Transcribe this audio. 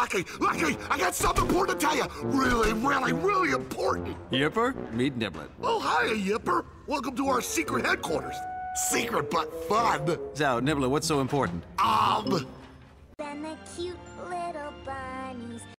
Lucky, Lucky, I got something important to tell you. Really, really, really important. Yipper, meet Niblet. Oh, hi, Yipper. Welcome to our secret headquarters. Secret but fun. So, Niblet, what's so important? Um, Then a cute little